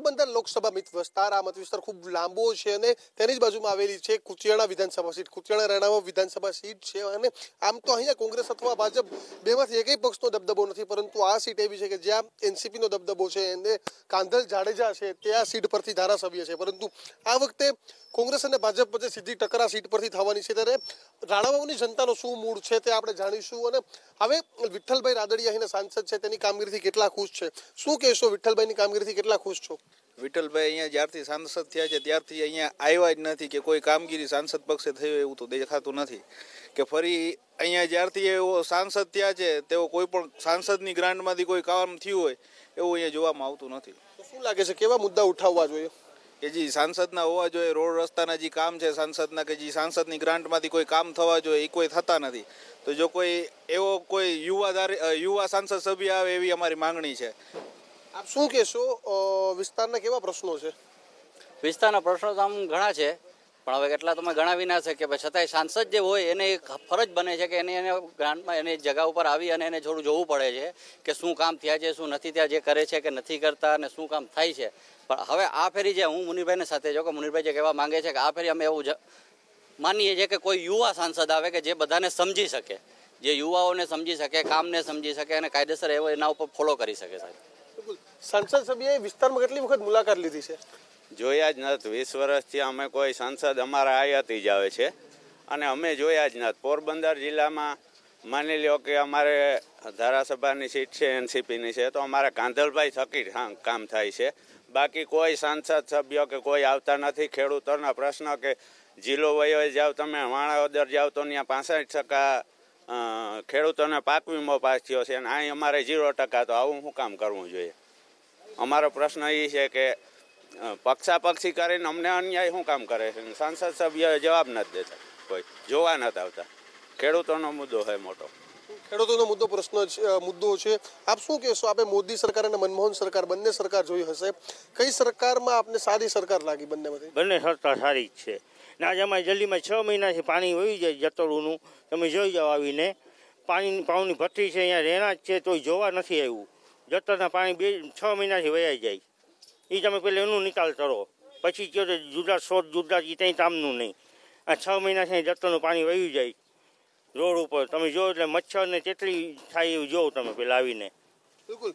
પોરબંદર લોકસભા મિત વિસ્તાર, આ મત વિસ્તાર ખૂબ લાંબો છે અને તેની જ બાજુમાં આવેલી છે કુતિયાણા વિધાનસભા સીટ. કુતિયાણા રેણાવા વિધાનસભા સીટ છે અને આમ તો અહીંયા કોંગ્રેસ અથવા ભાજપ બેમાંથી એકેય પક્ષનો દબદબો નથી, પરંતુ આ સીટ એવી છે કે જ્યાં એનસીપીનો દબદબો છે એને કાંધલ જાડેજા છે તે આ સીટ પરથી ધારાસભ્ય છે. પરંતુ આ વખતે કોંગ્રેસ અને ભાજપ વચ્ચે સીધી ટકરા સીટ પરથી થવાની છે. ત્યારે રાણાબાબુની જનતાનો શું મૂડ છે તે આપણે જાણીશું અને હવે વિઠ્ઠલભાઈ રાદડિયા અહીંના સાંસદ છે. તેની કામગીરીથી કેટલા ખુશ છે? શું કહેશો? વિઠ્ઠલભાઈની કામગીરીથી કેટલા ખુશ છો? વિઠ્ઠલભાઈ અહીંયા જ્યારથી સાંસદ થયા છે ત્યારથી અહીંયા આવ્યા જ નથી કે કોઈ કામગીરી સાંસદ પક્ષે થયું એવું તો દેખાતું નથી. કે ફરી અહીંયા જ્યારથી એવો સાંસદ થયા છે તેઓ કોઈ પણ સાંસદની ગ્રાન્ટમાંથી કોઈ કામ થયું હોય એવું અહીંયા જોવામાં આવતું નથી. શું લાગે છે કેવા મુદ્દા ઉઠાવવા જોઈએ? કે જે સાંસદના હોવા જોઈએ રોડ રસ્તાના જે કામ છે સાંસદના કે જે સાંસદની ગ્રાન્ટમાંથી કોઈ કામ થવા જોઈએ એ કોઈ થતા નથી. તો જો કોઈ એવો કોઈ યુવા યુવા સાંસદ સભ્ય આવે એવી અમારી માંગણી છે. આપ શું કહેશો? વિસ્તારના કેવા પ્રશ્નો છે? વિસ્તારના પ્રશ્નો તો આમ ઘણા છે, પણ હવે કેટલા તમે ગણાવી ના શકે પણ છતાંય સાંસદ જે હોય એને એક ફરજ બને છે કે એને એને ગ્રાન્ટમાં એની જગા ઉપર આવી અને એને થોડું જોવું પડે છે કે શું કામ થયા છે, શું નથી થયા, જે કરે છે કે નથી કરતા અને શું કામ થાય છે. પણ હવે આ ફેરી જે હું મુનિભાઈને સાથે જો કે મુનિભાઈ જે કહેવા માંગે છે કે આ ફેરી અમે એવું માનીએ છીએ કે કોઈ યુવા સાંસદ આવે કે જે બધાને સમજી શકે. જે યુવાઓને સમજી શકે, કામને સમજી શકે અને કાયદેસર એવો એના ઉપર ફોલો કરી શકે સાહેબ. સાંસદ સભ્યએ વિસ્તારમાં કેટલી વખત મુલાકાત લીધી છે? જોયા જ નથી વીસ વર્ષથી અમે કોઈ સાંસદ અમારા આયાતી જ આવે છે. અને અમે જોયા જ નથી પોરબંદર જિલ્લામાં માની લ્યો કે અમારે ધારાસભાની સીટ છે, એનસીપીની છે, તો અમારે કાંધલભાઈ થકી કામ થાય છે. બાકી કોઈ સાંસદ સભ્યો કે કોઈ આવતા નથી ખેડૂતોના પ્રશ્ન કે જિલ્લો વયો જાઓ તમે વાણાવદર જાઓ તો ત્યાં પાસઠ ટકા ખેડૂતોને પાક વીમો પાસ થયો છે અને અહીં અમારે ઝીરો ટકા. તો આવું શું કામ કરવું જોઈએ? અમારો પ્રશ્ન એ છે કે પક્ષાપક્ષી કરીને અમને અન્યાય શું કામ કરે છે? સાંસદ સભ્ય જવાબ નથી દેતા. કોઈ જોવા નથી આવતા. ખેડૂતોનો મુદ્દો છે મોટો. ખેડૂતોનો મુદ્દો પ્રશ્ન છે મુદ્દો છે. આપ શું કહેશો? આપે મોદી સરકાર અને મનમોહન સરકાર બંને સરકાર જોઈ હશે. કઈ સરકારમાં આપને સારી સરકાર લાગી બંનેમાંથી? બંને સરકાર સારી જ છે. ને આજે અમારે જલ્દીમાં છ મહિનાથી પાણી વહી જાય જતોડુંનું. તમે જોઈ જાઓ આવીને. પાણી પાણીની ભઠ્ઠી છે અહીંયા રહેણાંક જ છે તોય જોવા નથી આવ્યું. જતરના પાણી બે છ મહિનાથી વયાઈ જાય એ તમે પહેલાં એનું નિકાલ કરો. પછી કહો તો જુદા શોધ જુદા એ ત્યાં કામનું નહીં. આ છ મહિનાથી અહીં જતરનું પાણી વહી જાય. રોડ ઉપર. તમે જો એટલે મચ્છરને કેટલી થાય એવું જોવો તમે પહેલાં આવીને. બિલકુલ.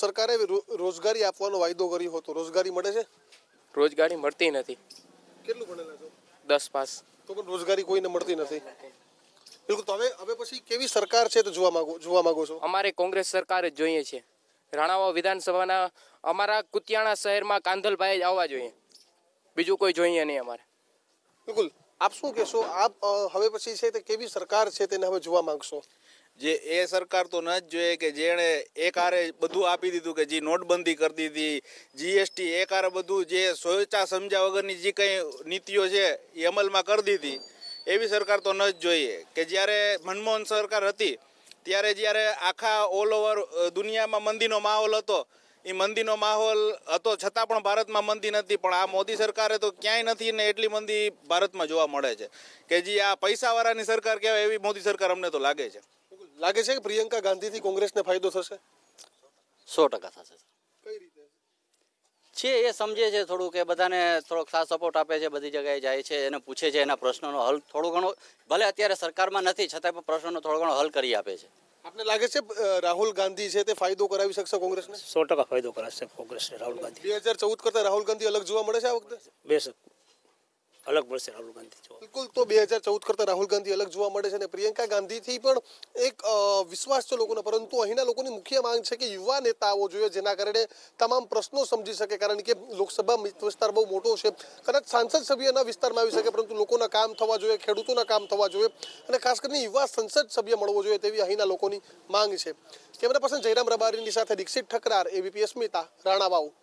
સરકારે રોજગારી આપવાનો વાયદો કર્યો હતો. રોજગારી મળે છે? રોજગારી મળતી નથી. કેટલું ભણેલા છો? દસ પાસ. તો પણ રોજગારી કોઈને મળતી નથી. બિલકુલ તો હવે હવે પછી કેવી સરકાર છે તો જોવા માંગો જોવા માંગો છો? અમારે કોંગ્રેસ સરકાર જ જોઈએ છે. રાણાવા વિધાનસભાના અમારા કુતિયાણા શહેરમાં કાંધલભાઈ જ આવવા જોઈએ. બીજું કોઈ જોઈએ નહીં અમારે. બિલકુલ. આપ શું કહેશો? આપ હવે પછી છે તે કેવી સરકાર છે તેને હવે જોવા માંગશો? જે એ સરકાર તો ન જ જોઈએ કે જેણે એક આરે બધું આપી દીધું કે જે નોટબંધી કરી દીધી જીએસટી એક આરે બધું જે સોચા સમજ્યા વગરની જે કંઈ નીતિઓ છે એ અમલમાં કરી દીધી. એવી સરકાર તો ન જ જોઈએ. કે જ્યારે મનમોહન સરકાર હતી ત્યારે જ્યારે આખા ઓલ ઓવર દુનિયામાં મંદીનો માહોલ હતો. એ મંદીનો માહોલ હતો છતાં પણ ભારતમાં મંદી નથી. પણ આ મોદી સરકારે તો ક્યાંય નથી ને એટલી મંદી ભારતમાં જોવા મળે છે. કે જે આ પૈસાવાળાની સરકાર કહેવાય એવી મોદી સરકાર અમને તો લાગે છે. લાગે છે કે પ્રિયંકા ગાંધીથી કોંગ્રેસને ફાયદો થશે? સો ટકા થશે. છે એ સમજે છે થોડું કે બધાને થોડોક સાથ સપોર્ટ આપે છે બધી જગ્યાએ જાય છે એને પૂછે છે એના પ્રશ્નોનો હલ થોડો ઘણો ભલે અત્યારે સરકારમાં નથી છતાં પણ પ્રશ્નોનો થોડો ઘણો હલ કરી આપે છે. આપને લાગે છે રાહુલ ગાંધી છે તે ફાયદો કરાવી શકશે કોંગ્રેસને? સો ટકા ફાયદો કરાશે કોંગ્રેસને રાહુલ ગાંધી. બે હજાર ચૌદ કરતા રાહુલ ગાંધી અલગ જોવા મળે છે આ વખતે? બેશક અલગ પડશે રાહુલ ગાંધી જોવા. બિલકુલ, તો બે હજાર ચૌદ કરતા રાહુલ ગાંધી અલગ જોવા મળે છે અને પ્રિયંકા ગાંધીથી પણ એક વિશ્વાસ છે લોકોને, પરંતુ અહીંના લોકોની મુખ્ય માંગ છે કે યુવા નેતા આવવો જોઈએ જેના કારણે તમામ પ્રશ્નો સમજી શકે, કારણ કે લોકસભા વિસ્તાર બહુ મોટો છે. કદાચ સાંસદ સભ્યના વિસ્તારમાં આવી શકે, પરંતુ લોકોના કામ થવા જોઈએ, ખેડૂતોના કામ થવા જોઈએ, અને ખાસ કરીને યુવા સંસદ સભ્ય મળવો જોઈએ તેવી અહીંના લોકોની માંગ છે. કેમેરા પર્સન જયરામ રબારીની સાથે દીક્ષિત ઠકરાર એબીપી સ્મિતા રાણાવાવ.